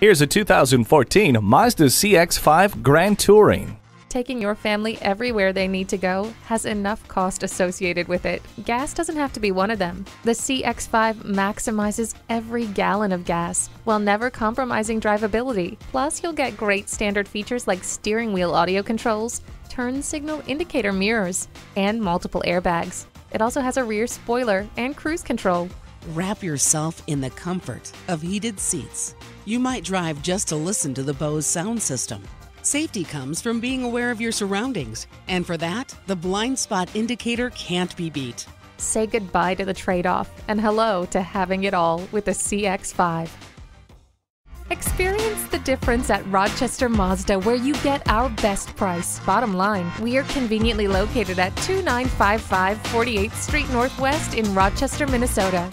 Here's a 2014 Mazda CX-5 Grand Touring. Taking your family everywhere they need to go has enough cost associated with it. Gas doesn't have to be one of them. The CX5 maximizes every gallon of gas while never compromising drivability. Plus, you'll get great standard features like steering wheel audio controls, turn signal indicator mirrors, and multiple airbags. It also has a rear spoiler and cruise control. Wrap yourself in the comfort of heated seats. You might drive just to listen to the Bose sound system. Safety comes from being aware of your surroundings, and for that, the blind spot indicator can't be beat. Say goodbye to the trade off and hello to having it all with the CX5. Experience the difference at Rochester Mazda, where you get our best price. Bottom line, we are conveniently located at 2955 48th Street Northwest in Rochester, Minnesota.